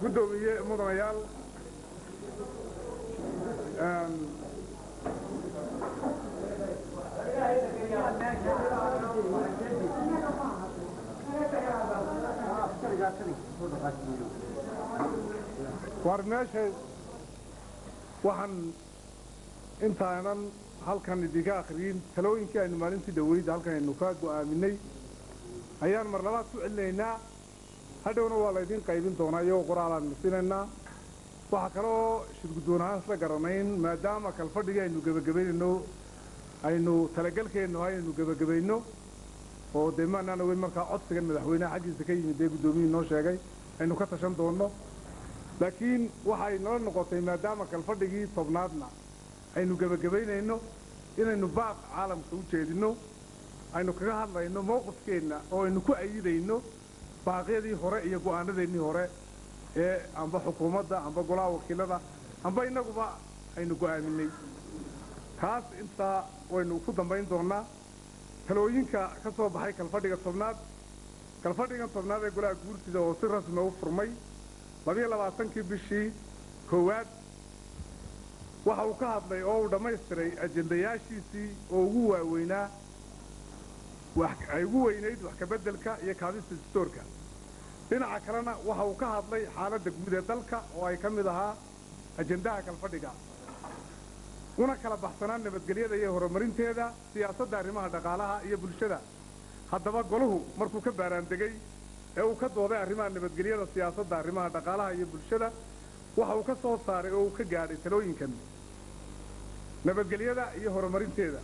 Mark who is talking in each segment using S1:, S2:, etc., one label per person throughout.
S1: guddoomiye mudanayaal waar meesha waxaan intaanan halkan idinka akhriyin talooyinkii aynu maalintii dhaweyd halkan aynu ka go'aaminay ayaan mar labaad ku celinaynaa hadhowna waa laydin qaybin doonaa iyagoo qoraalaan masinaynaa waxaa kaloo shirguddoon ahaan isla garanayn maadaama kalfadhigii aynu gebagabaynayno aynu talagelkeennu ahay aynu gebagabayno oo dee maanaan ogeyn markaa codsigan madaxweyneha xaggiisa ka yimid dee guddoomiyihii noo sheegay aynu ka tashan doonno. Laakiin waxay nala noqotay maadaama kalfadhigii tobnaadna aynu gebagabaynayno inaynu baaq caalamka u jeedinno aynu kaga hadlayno mowqifkeenna oo aynu ku ayidayno baaqyadii hore iyo go'aanadeennii hore ee amba xukuumadda amba golaha wakiilada amba innaguba aynu go'aaminay. Taas intaa waynu ku dambayn doonnaa talooyinka ka soo baxay kalfadhiga tobnaad. Kalfadhigan tobnaad ee golaha guurtida oo si rasmi u furmay labiyo labaatankii bishii koowaad waxa uu ka hadlay oo uu dhammaystiray ajendayaashiisii oo ugu waaweynaa ay ugu weynayd wax kabeddelka iyo kaadista distoorka dhinaca kalena waxa uu ka hadlay xaaladda guud ee dalka oo ay ka mid ahaa ajendaha kalfadhiga una kala baxsanaan nabadgelyada iyo horumarinteeda siyaasadda arrimaha dhaqaalaha iyo bulshada. Haddaba goluhu markuu ka baaraandegey ee uu ka dooday arrimaha nabadgelyada siyaasadda arrimaha dhaqaalaha iyo bulshada waxa uu ka soo saaray oo uu ka gaadhay talooyinkan. Nabadgelyada iyo horumarinteeda.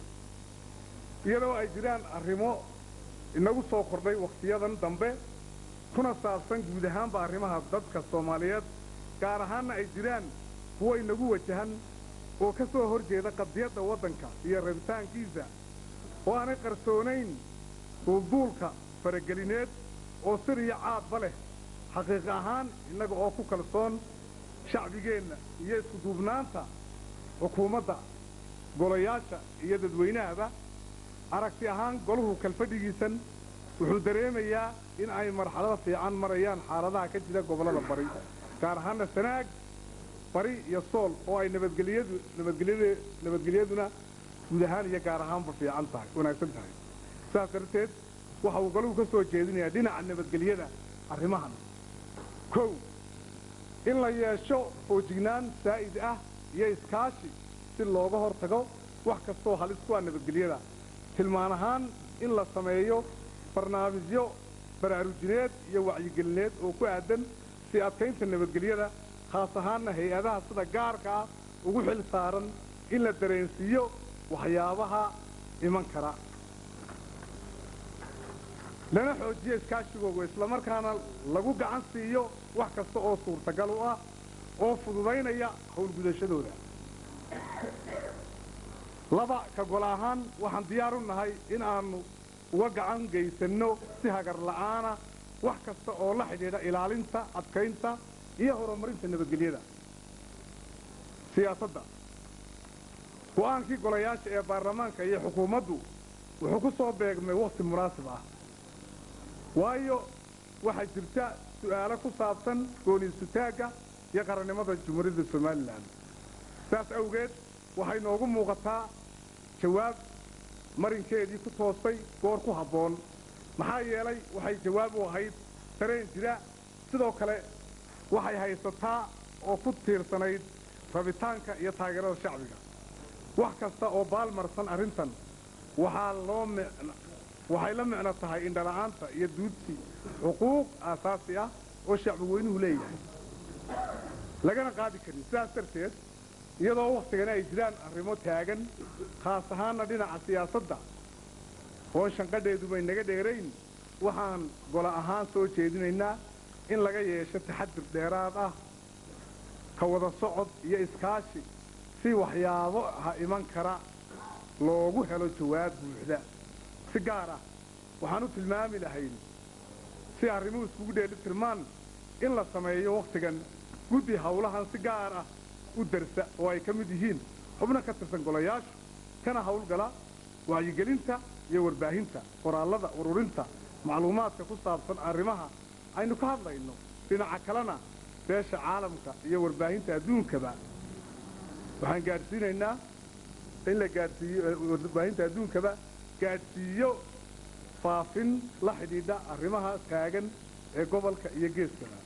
S1: Iyadoo ay jiraan arrimo inagu soo kordhay wakhtiyadan dambe kuna saabsan guud ahaanba arrimaha dadka soomaaliyeed gaar ahaanna ay jiraan kuwo inagu wajahan oo ka soo hor jeeda qadiyadda waddanka iyo rabitaankiisa oo aanay qarsoonayn duulduulka faragelineed oo sir iyo caadba leh xaqiiq ahaan innaga oo ku kalsoon shacbigeenna iyo iskuduubnaanta xukuumadda golayaasha iyo dadweynahaba aragti ahaan goluhu kalfadhigiisan wuxuu dareemayaa in ay marxalada fiican marayaan xaaladaha ka jira gobollada bari gaar ahaanna sanaag bari iyo sool oo ay nabadgelyadu nabadgelyad nabadgelyaduna guud ahaan iyo gaar ahaanba fiican tahay wanaagsan tahay. Sidaas darteed waxa uu goluhu ka soo jeedinayaa dhinaca nabadgelyada arrimahan. Kow in la yeesho foojignaan saa'id ah iyo iskaashi si looga hor tago wax kastoo halis ku ah nabadgelyada. Tilmaan ahaan in la sameeyo barnaamijyo baraarujineed iyo wacyigelineed oo ku aadan si adkaynta nabadgelyada khaas ahaanna hay'adaha sida gaarka ah ugu xil saaran in la dareensiiyo waxyaabaha iman kara. Lana xoojiyo iskaashigooga islamarkaana lagu gacan siiyo wax kasta oo suurtagal u ah oo fududaynaya howlgudashadooda. Laba ka gol ahaan waxaan diyaar u nahay in aannu uga gacan gaysanno si hagar la'aana wax kasta oo la xidhiidha ilaalinta adkaynta iyo horumarinta nabadgelyada. Siyaasadda. Go'aankii golayaasha ee baarlamaanka iyo xukuumaddu wuxuu ku soo beegmay wakhti munaasib ah. Waayo waxaa jirta su'aalo ku saabsan gooniisutaagga iyo qarannimada jumhuuriyadda somalilan. Saas awgeed waxay noogu muuqataa jawaab marinkeedii ku toostay goor ku habboon. Maxaa yeelay waxay jawaab u ahayd dareen jira. Sidoo kale waxay haysataa oo ku tiirsanayd rabitaanka iyo taageerada shacbiga. Wax kasta oo baalmarsan arrintan waxaa loo waxay la micno tahay indhala'aanta iyo duudsi xuquuq aasaasi ah oo shacbigweynuhu leeyahay. Lagana qaadi karin sidaas darteed iyadoo wakhtigana ay jiraan arrimo taagan khaas ahaanna dhinaca siyaasadda. Oo shanqadheedubay naga dheerayn. Waxaan gola ahaan soo jeedinaynaa in laga yeesho taxadir dheeraad ah ka wada socod iyo iskaashi si waxyaaboha iman kara loogu helo jawaab buuxda. Si gaar ah waxaan u tilmaami lahayn si arrimuhu iskugu dheeli tirmaan in la sameeyo wakhtigan guddi hawlahan si gaar ah u darsa oo ay ka mid yihiin xubna ka tirsan golayaasha kana hawlgala wacyigelinta iyo warbaahinta qoraallada ururinta macluumaadka ku saabsan arrimaha aynu ka hadlayno dhinaca kalena beesha caalamka iyo warbaahinta adduunkaba. Waxaan gaadhsiinaynaa in la gaadhsiiyo warbaahinta adduunkaba gaadhsiiyo faafin la xidhiidha arrimaha taagan ee gobolka iyo geeskaba.